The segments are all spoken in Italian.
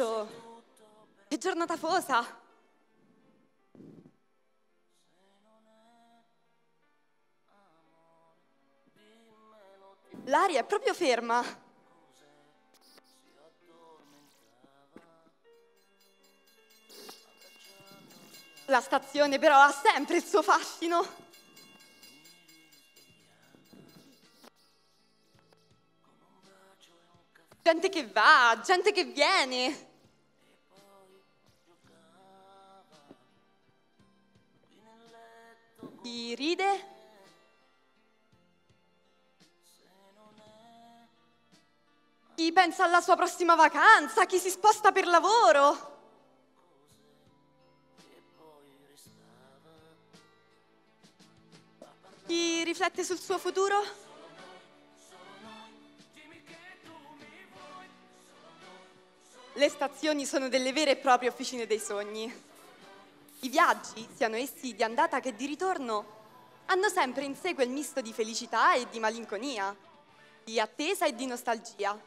certo, che giornata fosa! L'aria è proprio ferma. La stazione però ha sempre il suo fascino. Gente che va, gente che viene. Chi ride? Chi pensa alla sua prossima vacanza? Chi si sposta per lavoro? Chi riflette sul suo futuro? Le stazioni sono delle vere e proprie officine dei sogni. I viaggi, siano essi di andata che di ritorno, hanno sempre in sé quel misto di felicità e di malinconia, di attesa e di nostalgia.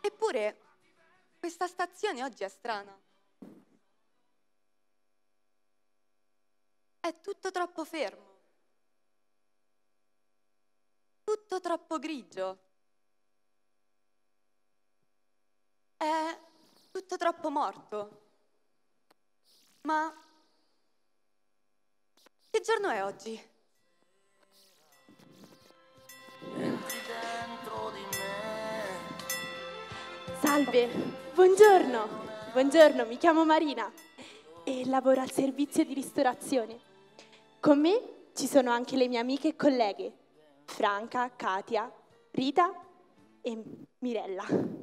Eppure, questa stazione oggi è strana. È tutto troppo fermo. Tutto troppo grigio. È tutto troppo morto. Ma che giorno è oggi? Salve, buongiorno. Buongiorno, mi chiamo Marina e lavoro al servizio di ristorazione. Con me ci sono anche le mie amiche e colleghe, Franca, Katia, Rita e Mirella.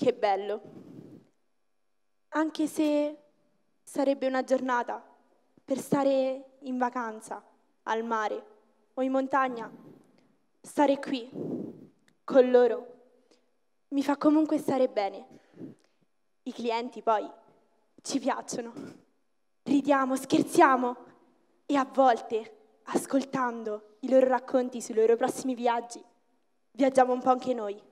Che bello. Anche se sarebbe una giornata per stare in vacanza, al mare o in montagna, stare qui con loro mi fa comunque stare bene. I clienti poi ci piacciono ridiamo, scherziamo e a volte, ascoltando i loro racconti sui loro prossimi viaggi, viaggiamo un po' anche noi.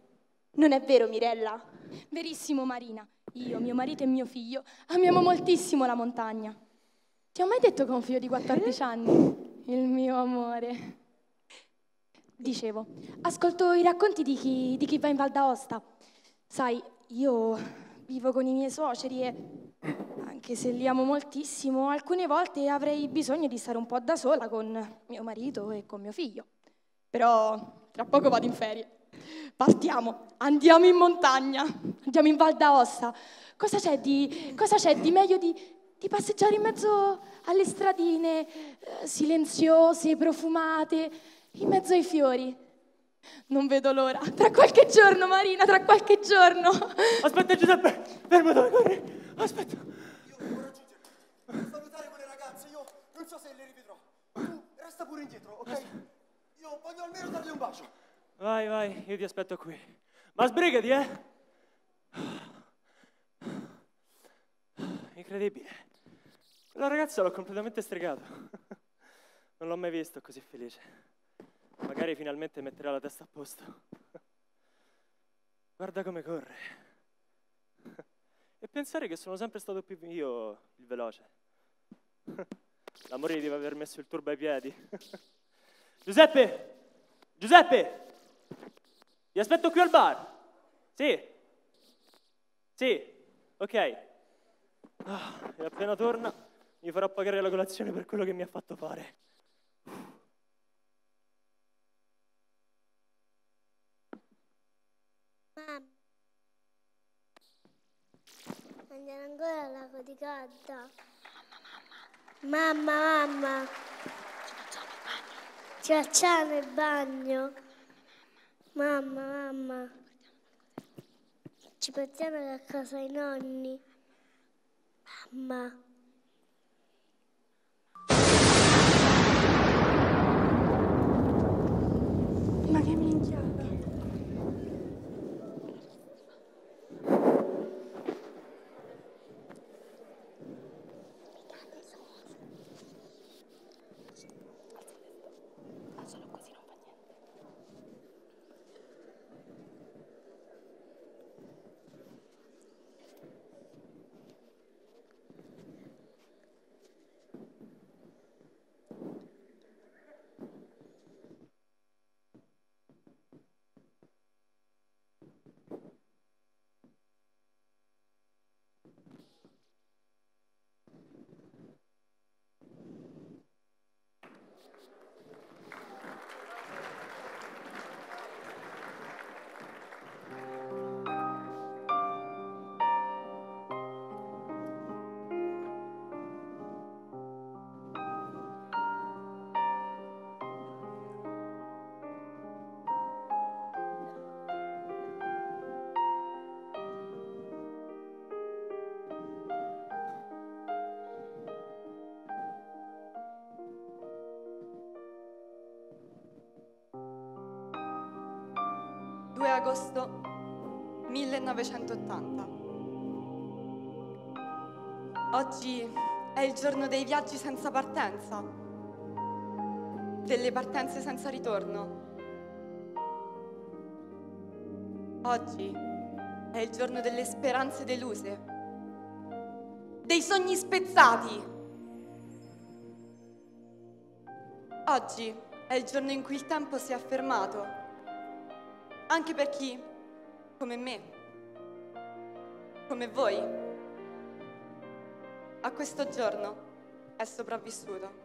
Non è vero, Mirella? Verissimo, Marina. Io, mio marito e mio figlio amiamo moltissimo la montagna. Ti ho mai detto che ho un figlio di 14 anni? Il mio amore. Dicevo, ascolto i racconti di chi, di chi va in Val d'Aosta. Sai, io vivo con i miei suoceri e anche se li amo moltissimo, alcune volte avrei bisogno di stare un po' da sola con mio marito e con mio figlio. Però tra poco vado in ferie. Partiamo, andiamo in montagna, andiamo in Val d'Aosta. Cosa c'è di, cosa c'è di meglio di, di, passeggiare in mezzo alle stradine eh, silenziose, profumate, in mezzo ai fiori? Non vedo l'ora. Tra qualche giorno, Marina, tra qualche giorno. Aspetta, Giuseppe, fermo dove corri. Aspetta. Devo salutare quelle ragazze, io non so se le rivedrò. Tu resta pure indietro, ok? Io voglio almeno darle un bacio. Vai, vai, io ti aspetto qui. Ma sbrigati, eh? Incredibile. La ragazza l'ho completamente stregato. Non l'ho mai visto così felice. Magari finalmente metterà la testa a posto. Guarda come corre. E pensare che sono sempre stato più io il veloce. L'amore deve aver messo il turbo ai piedi. Giuseppe! Giuseppe! Ti aspetto qui al bar. Sì. Sì. Ok. Ah, e appena torna mi farò pagare la colazione per quello che mi ha fatto fare. Mamma. Andiamo ancora al lago di Gadda. Mamma, mamma. Ci facciamo il bagno. Mamma, mamma. Ci portiamo a casa i nonni. Mamma. Agosto 1980. Oggi è il giorno dei viaggi senza partenza, delle partenze senza ritorno. Oggi è il giorno delle speranze deluse, dei sogni spezzati. Oggi è il giorno in cui il tempo si è fermato, anche per chi, come me, come voi, a questo giorno è sopravvissuto.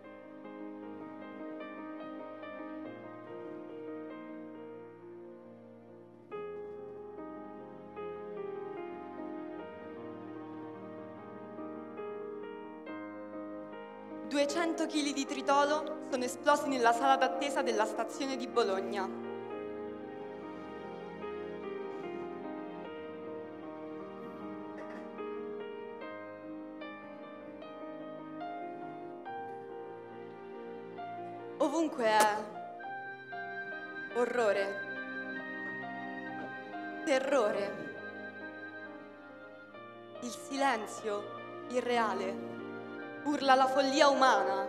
Duecento chili di tritolo sono esplosi nella sala d'attesa della stazione di Bologna. Ovunque è orrore, terrore, il silenzio irreale, urla la follia umana.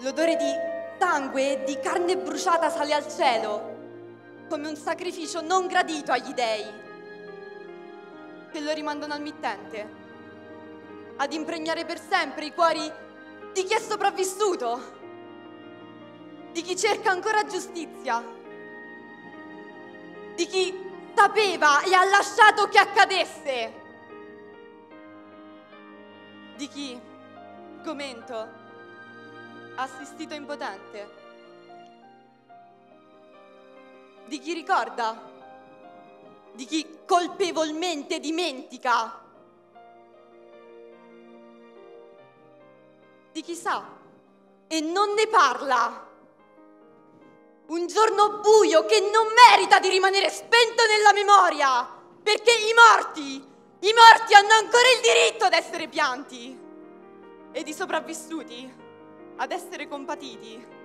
L'odore di sangue e di carne bruciata sale al cielo, come un sacrificio non gradito agli dei, che lo rimandano al mittente, ad impregnare per sempre i cuori di chi è sopravvissuto, di chi cerca ancora giustizia, di chi sapeva e ha lasciato che accadesse, di chi, gomento, ha assistito impotente, di chi ricorda, di chi colpevolmente dimentica. Di chi sa e non ne parla. Un giorno buio che non merita di rimanere spento nella memoria, perché i morti, i morti hanno ancora il diritto ad essere pianti ed i sopravvissuti ad essere compatiti.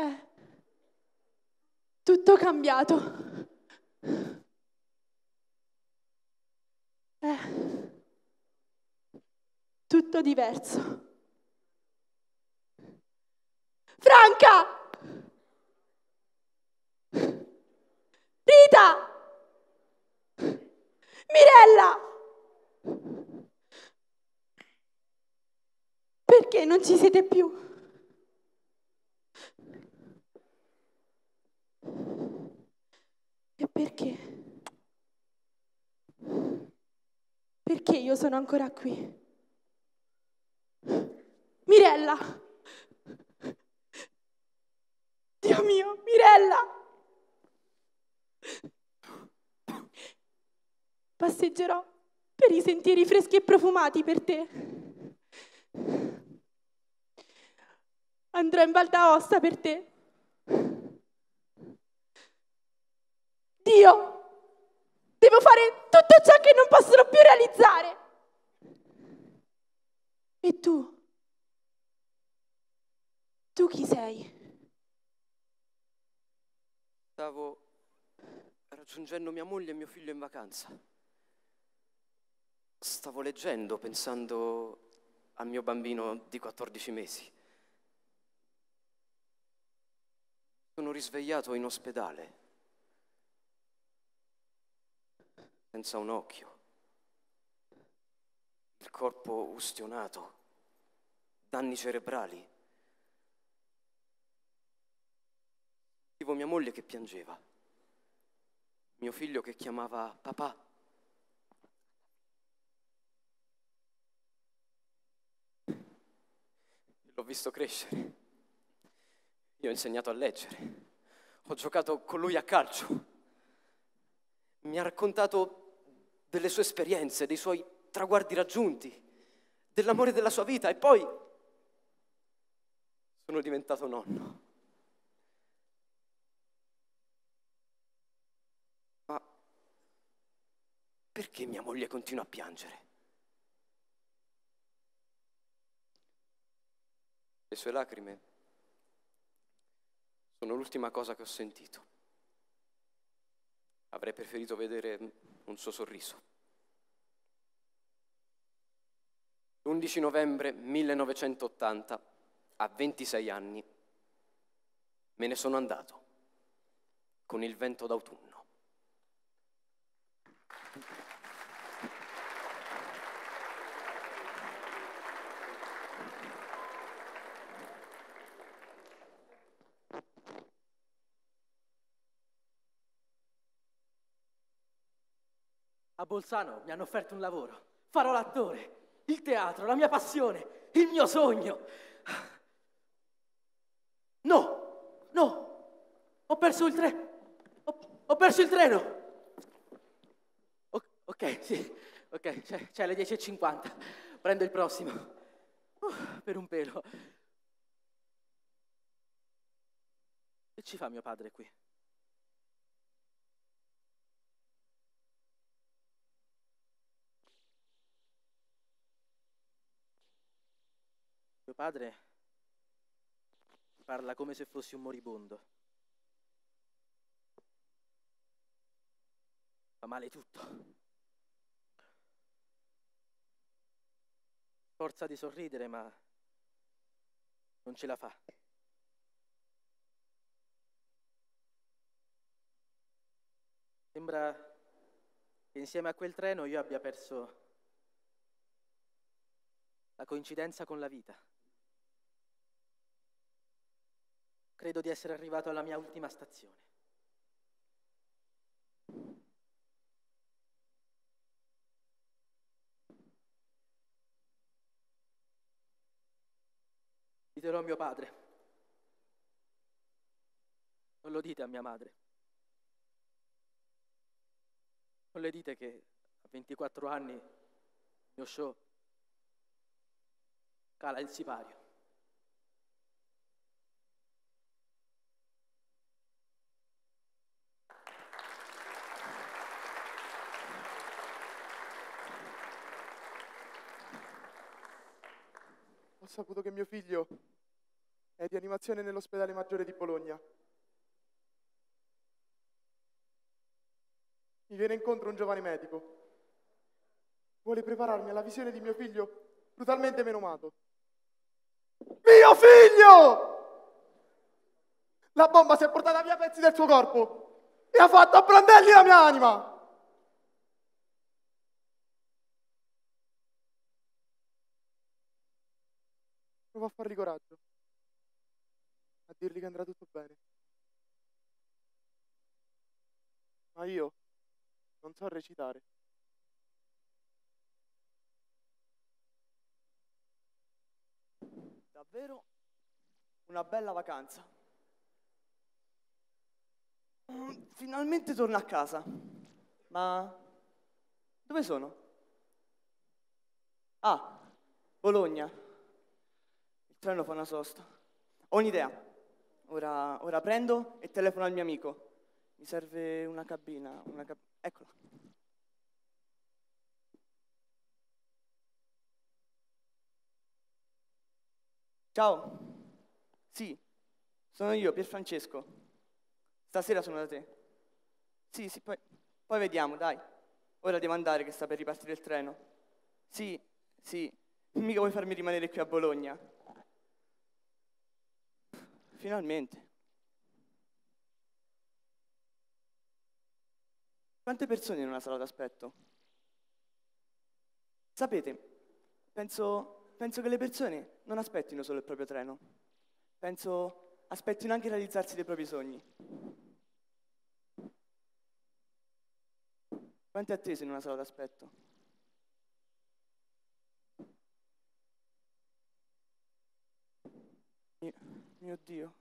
È tutto cambiato. È tutto diverso. Franca! Rita! Mirella! Perché non ci siete più? E perché? Perché io sono ancora qui? Mirella! Dio mio, Mirella! Passeggerò per i sentieri freschi e profumati per te. Andrò in Val d'Aosta per te. Dio, devo fare tutto ciò che non possono più realizzare. E tu? Tu chi sei? Stavo raggiungendo mia moglie e mio figlio in vacanza. Stavo leggendo pensando al mio bambino di 14 mesi. Sono risvegliato in ospedale, senza un occhio, il corpo ustionato, danni cerebrali. Sentivo mia moglie che piangeva, mio figlio che chiamava papà. L'ho visto crescere. Io ho insegnato a leggere, Ho giocato con lui a calcio. Mi ha raccontato delle sue esperienze, dei suoi traguardi raggiunti, dell'amore della sua vita e poi sono diventato nonno. Ma perché mia moglie continua a piangere? Le sue lacrime sono l'ultima cosa che ho sentito. Avrei preferito vedere un suo sorriso. L'11 novembre 1980, a 26 anni, me ne sono andato con il vento d'autunno. A Bolzano mi hanno offerto un lavoro. Farò l'attore, il teatro, la mia passione, il mio sogno. No, no, ho perso il treno. Ho, ho perso il treno. O- ok, sì, ok, c'è, c'è alle 10.50. Prendo il prossimo. Uh, per un pelo. Che ci fa mio padre qui? Mio padre parla come se fossi un moribondo. Fa male tutto. Forza di sorridere, ma non ce la fa. Sembra che insieme a quel treno io abbia perso la coincidenza con la vita. Credo di essere arrivato alla mia ultima stazione. Ditelo a mio padre. Non lo dite a mia madre. Non le dite che a 24 anni il mio show cala il sipario. Ho saputo che mio figlio è di animazione nell'ospedale maggiore di Bologna. Mi viene incontro un giovane medico. Vuole prepararmi alla visione di mio figlio brutalmente menomato. Mio figlio! La bomba si è portata via pezzi del suo corpo e ha fatto a brandelli la mia anima. Provo a fargli coraggio, a dirgli che andrà tutto bene. Ma io non so recitare. Davvero una bella vacanza. Mm, Finalmente torno a casa. Ma dove sono? Ah, Bologna. Treno fa una sosta. Ho un'idea. Ora, ora prendo e telefono al mio amico. Mi serve una cabina. Una cab- Eccola. Ciao. Sì, sono io, Pierfrancesco. Stasera sono da te. Sì, sì, poi, poi vediamo, dai. Ora devo andare che sta per ripartire il treno. Sì, sì, mica vuoi farmi rimanere qui a Bologna. Finalmente. Quante persone in una sala d'aspetto? Sapete, penso, penso che le persone non aspettino solo il proprio treno. Penso aspettino anche realizzarsi dei propri sogni. Quante attese in una sala d'aspetto? Mio, mio Dio.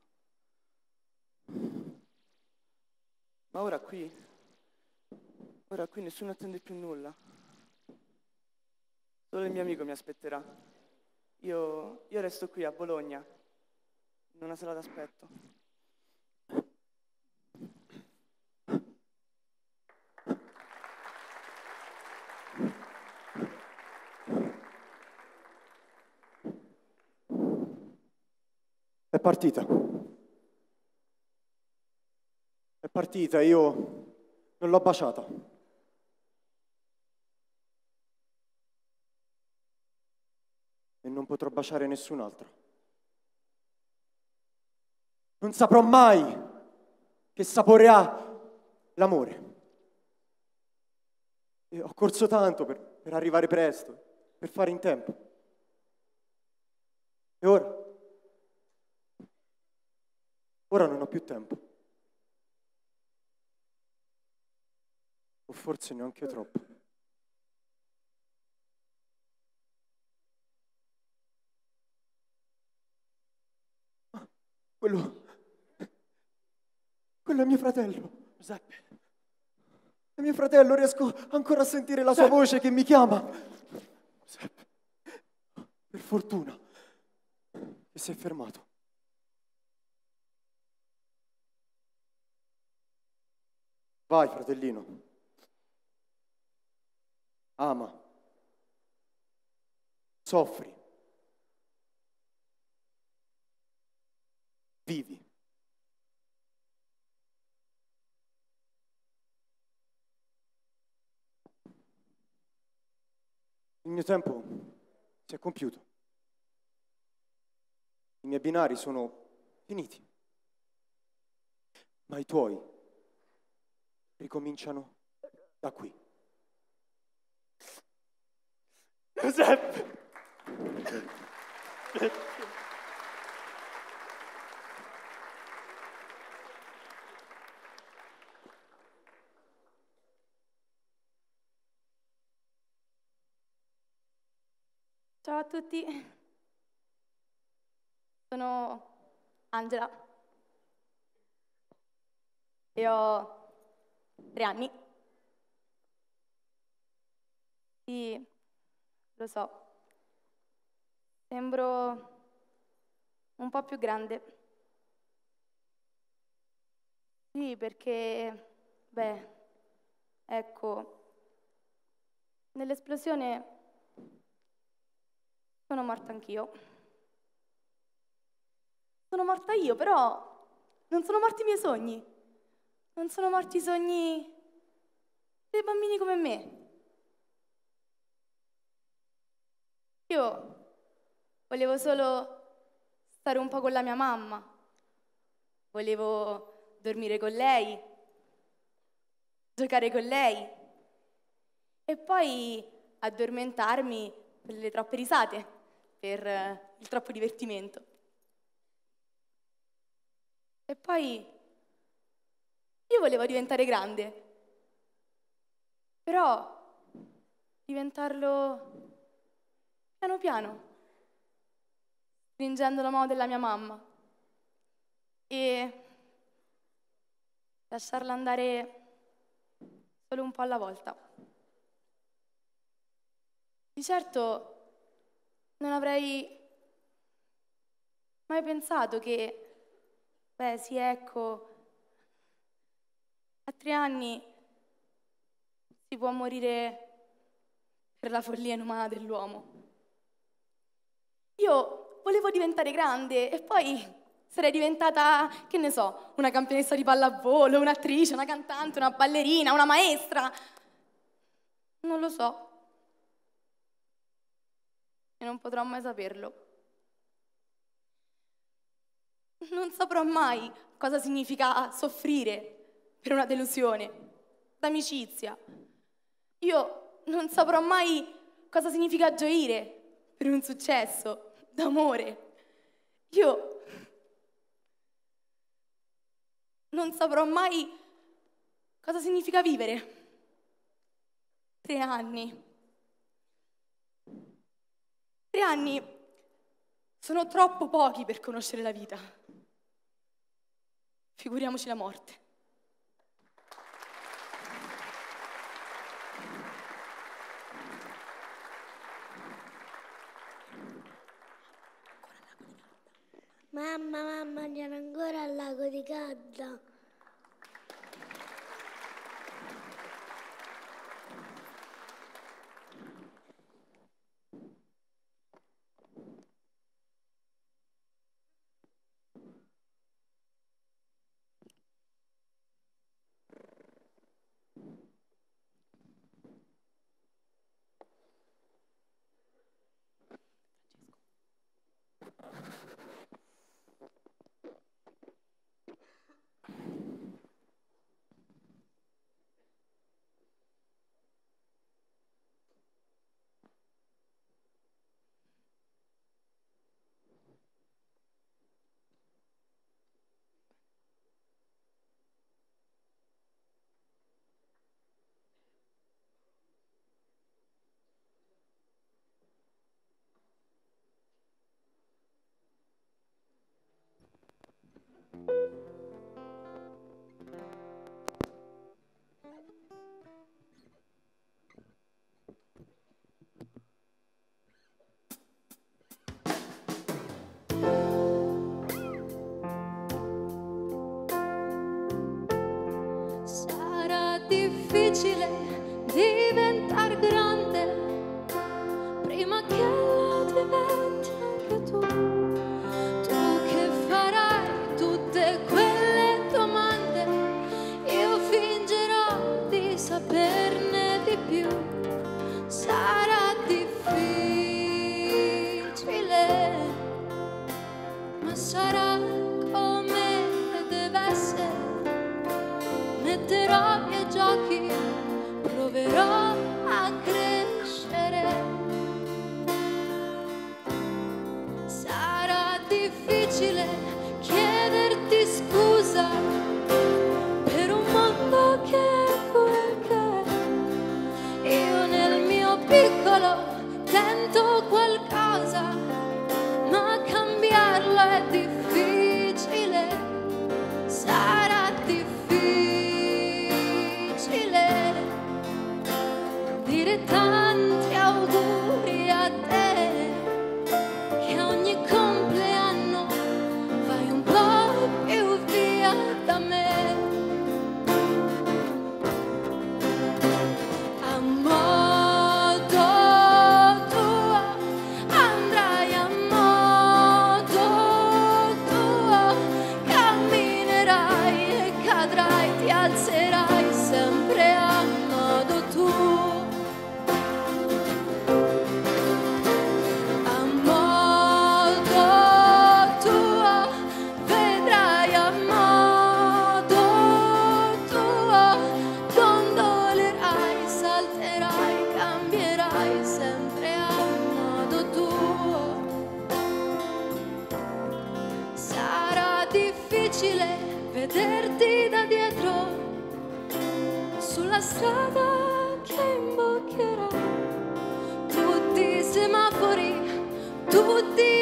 Ma ora qui, ora qui nessuno attende più nulla. Solo il mio amico mi aspetterà. Io, io resto qui a Bologna, in una sala d'aspetto. È partita. È partita, io non l'ho baciata. E non potrò baciare nessun altro. Non saprò mai che sapore ha l'amore. E ho corso tanto per, per arrivare presto, per fare in tempo. E ora? Ora non ho più tempo. O forse neanche troppo. Ah, Quello... Quello è mio fratello. Giuseppe, È mio fratello, riesco ancora a sentire la sua voce che mi chiama. Giuseppe, per fortuna che si è fermato. Vai, fratellino. Ama. Soffri. Vivi. Il mio tempo si è compiuto. I miei binari sono finiti. Ma i tuoi ricominciano da qui. Giuseppe! Ciao a tutti, sono Angela e ho tre anni. Sì, lo so, sembro un po' più grande. Sì, perché, beh, ecco, nell'esplosione sono morta anch'io. Sono morta io, però non sono morti i miei sogni. Non sono morti i sogni dei bambini come me. Io volevo solo stare un po' con la mia mamma. Volevo dormire con lei, giocare con lei e poi addormentarmi per le troppe risate, per il troppo divertimento. E poi io volevo diventare grande, però diventarlo piano piano, stringendo la mano della mia mamma e lasciarla andare solo un po' alla volta. Di certo non avrei mai pensato che, beh sì, ecco, a tre anni si può morire per la follia inumana dell'uomo. Io volevo diventare grande e poi sarei diventata, che ne so, una campionessa di pallavolo, un'attrice, una cantante, una ballerina, una maestra. Non lo so. E non potrò mai saperlo. Non saprò mai cosa significa soffrire per una delusione, d'amicizia. Io non saprò mai cosa significa gioire per un successo, d'amore. Io non saprò mai cosa significa vivere. Tre anni. Tre anni sono troppo pochi per conoscere la vita. Figuriamoci la morte. Mamma, mamma, andiamo ancora al lago di Garda. di più sarà difficile, ma sarà 土地。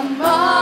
Ridere. Amore.